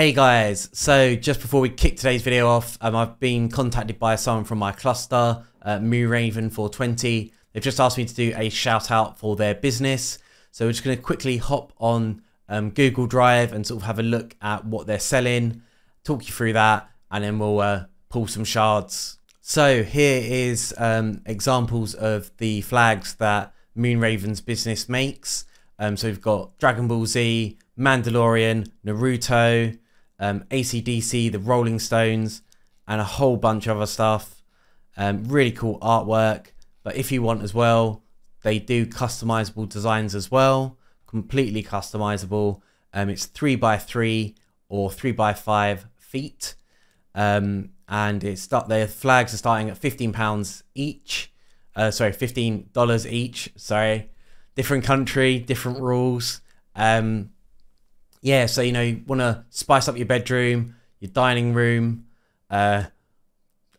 Hey guys, so just before we kick today's video off, um, I've been contacted by someone from my cluster, uh, MooRaven420. They've just asked me to do a shout out for their business. So we're just going to quickly hop on um, Google Drive and sort of have a look at what they're selling, talk you through that, and then we'll uh, pull some shards. So here is um, examples of the flags that Moonraven's business makes. Um, so we've got Dragon Ball Z, Mandalorian, Naruto, um, ACDC, the Rolling Stones, and a whole bunch of other stuff. Um, really cool artwork. But if you want as well, they do customizable designs as well, completely customizable. Um, it's three by three or three by five feet. Um, and it's start their flags are starting at fifteen pounds each. Uh, sorry, fifteen dollars each. Sorry, different country, different rules. Um, yeah, so you know, you want to spice up your bedroom, your dining room, uh,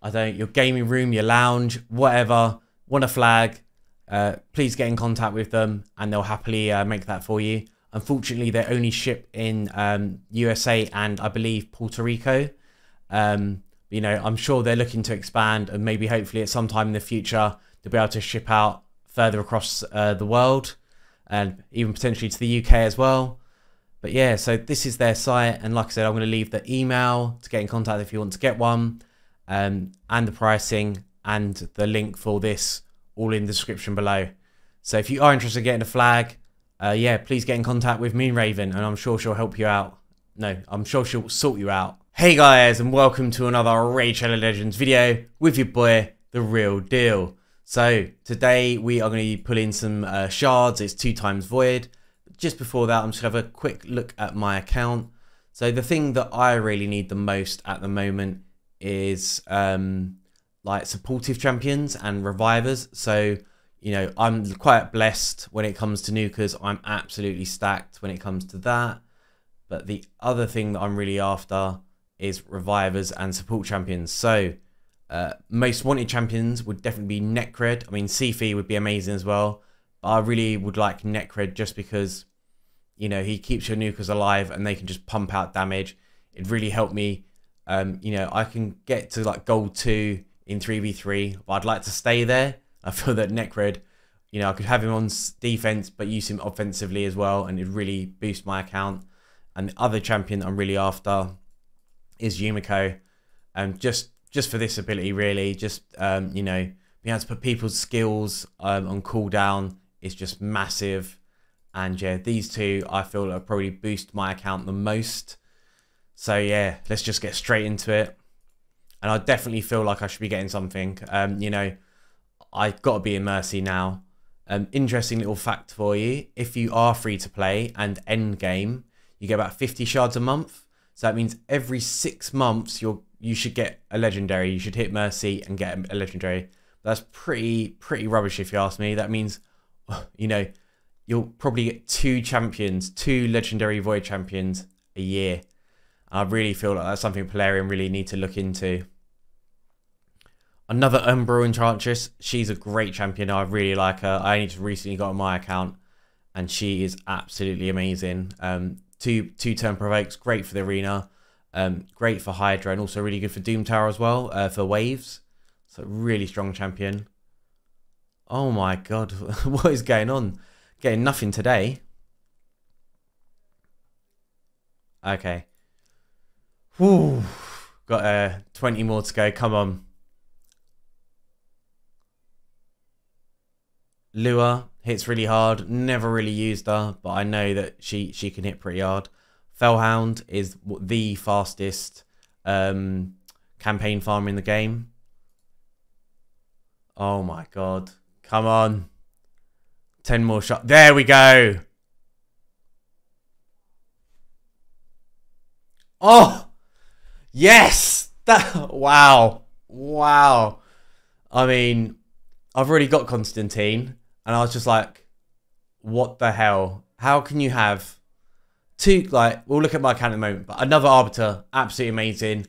I don't, your gaming room, your lounge, whatever. Want a flag? Uh, please get in contact with them, and they'll happily uh, make that for you. Unfortunately, they only ship in um, USA and I believe Puerto Rico. Um, you know, I'm sure they're looking to expand, and maybe hopefully at some time in the future they'll be able to ship out further across uh, the world, and even potentially to the UK as well. But yeah, so this is their site. And like I said, I'm going to leave the email to get in contact if you want to get one, um, and the pricing and the link for this all in the description below. So if you are interested in getting a flag, uh, yeah, please get in contact with Moonraven and I'm sure she'll help you out. No, I'm sure she'll sort you out. Hey guys, and welcome to another Raid Shadow Legends video with your boy, The Real Deal. So today we are going to be pulling some uh, shards. It's two times void just before that, I'm just going to have a quick look at my account. So the thing that I really need the most at the moment is um, like supportive champions and revivers. So, you know, I'm quite blessed when it comes to nukers. I'm absolutely stacked when it comes to that. But the other thing that I'm really after is revivers and support champions. So, uh, most wanted champions would definitely be Nekhret. I mean, Siphi would be amazing as well. I really would like Nekhret just because you know, he keeps your nukers alive and they can just pump out damage. It really helped me. Um, you know, I can get to like gold two in 3v3, but I'd like to stay there. I feel that Nekhret, you know, I could have him on defense, but use him offensively as well, and it really boost my account. And the other champion I'm really after is Yumiko. Um, just just for this ability, really, just um, you know, being able to put people's skills um, on cooldown is just massive. And yeah, these two I feel will probably boost my account the most. So yeah, let's just get straight into it. And I definitely feel like I should be getting something. Um, you know, I got to be in Mercy now. Um, interesting little fact for you: if you are free to play and end game, you get about 50 shards a month. So that means every six months you're you should get a legendary. You should hit Mercy and get a legendary. That's pretty pretty rubbish if you ask me. That means, you know, you'll probably get two champions, two legendary void champions a year. I really feel like that's something Plarium really need to look into. Another Umbral Enchantress. She's a great champion. I really like her. I only just recently got on my account, and she is absolutely amazing. Um, two two turn provokes, great for the arena. Um, great for Hydra, and also really good for Doom Tower as well uh, for waves. So really strong champion. Oh my god, what is going on? Getting nothing today. Okay. Whew. Got uh, 20 more to go. Come on. Lua hits really hard. Never really used her, but I know that she, she can hit pretty hard. Fellhound is the fastest um, campaign farmer in the game. Oh my god. Come on. 10 more shots. There we go. Oh, yes. That, wow. Wow. I mean, I've already got Constantine, and I was just like, what the hell? How can you have two, like, we'll look at my account in a moment, but another Arbiter, absolutely amazing.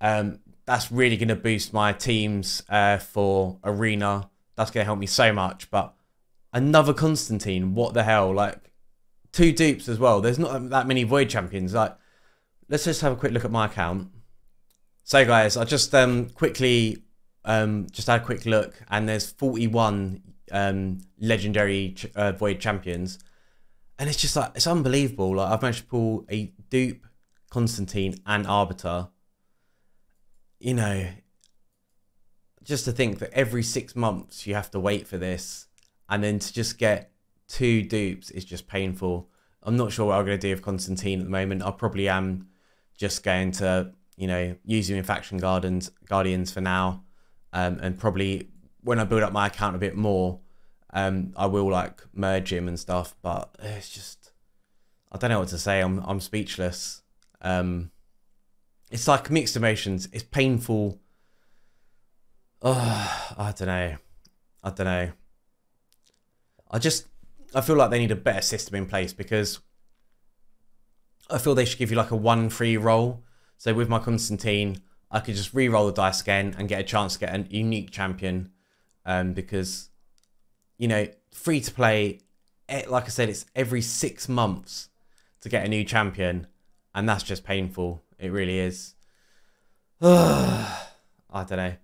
Um, that's really going to boost my teams uh, for Arena. That's going to help me so much, but Another Constantine. What the hell? Like two dupes as well. There's not that many Void champions. Like let's just have a quick look at my account. So guys, I just um quickly um just had a quick look and there's 41 um legendary ch- uh, void champions and it's just like it's unbelievable like I've managed to pull a dupe Constantine and Arbiter you know just to think that every 6 months you have to wait for this and then to just get two dupes is just painful I'm not sure what I'm going to do with Constantine at the moment I probably am just going to you know, use him in faction gardens, guardians for now, um, and probably when I build up my account a bit more, um, I will like merge him and stuff. But it's just, I don't know what to say. I'm I'm speechless. Um, it's like mixed emotions. It's painful. Oh, I don't know. I don't know. I just, I feel like they need a better system in place because I feel they should give you like a one free roll so with my Constantine, I could just re-roll the dice again and get a chance to get a unique champion. Um, because, you know, free to play, like I said, it's every six months to get a new champion. And that's just painful. It really is. I don't know.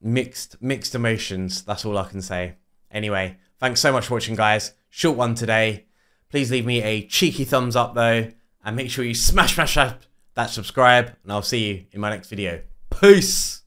Mixed, mixed emotions. That's all I can say. Anyway, thanks so much for watching, guys. Short one today. Please leave me a cheeky thumbs up, though and make sure you smash, smash, that subscribe, and I'll see you in my next video. Peace!